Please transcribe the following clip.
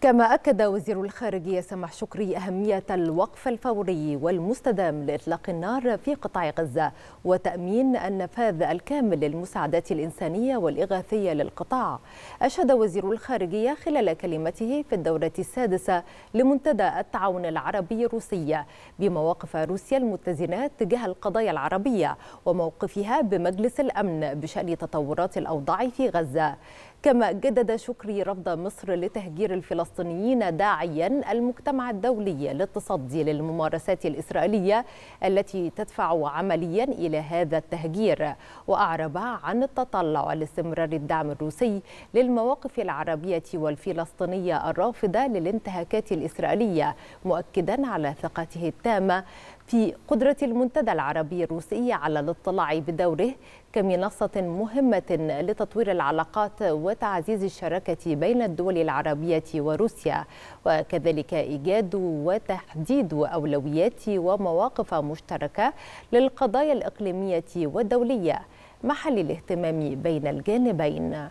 كما أكد وزير الخارجية سمح شكري أهمية الوقف الفوري والمستدام لإطلاق النار في قطاع غزة وتأمين النفاذ الكامل للمساعدات الإنسانية والإغاثية للقطاع. أشهد وزير الخارجية خلال كلمته في الدورة السادسة لمنتدى التعاون العربي الروسي بمواقف روسيا المتزنة تجاه القضايا العربية وموقفها بمجلس الأمن بشأن تطورات الأوضاع في غزة. كما جدد شكري رفض مصر لتهجير الفلسطينيين داعيا المجتمع الدولي للتصدي للممارسات الإسرائيلية التي تدفع عمليا إلى هذا التهجير. وأعرب عن التطلع لاستمرار الدعم الروسي للمواقف العربية والفلسطينية الرافضة للانتهاكات الإسرائيلية مؤكدا على ثقته التامة في قدرة المنتدى العربي الروسي على الاطلاع بدوره كمنصة مهمة لتطوير العلاقات وتعزيز الشراكة بين الدول العربية وروسيا وكذلك إيجاد وتحديد أولويات ومواقف مشتركة للقضايا الإقليمية والدولية محل الاهتمام بين الجانبين.